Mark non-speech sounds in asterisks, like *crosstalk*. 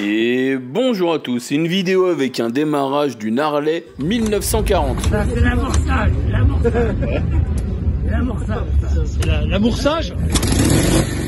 Et bonjour à tous, une vidéo avec un démarrage du Harley 1940. C'est l'amorçage, l'amorçage. L'amorçage. *laughs*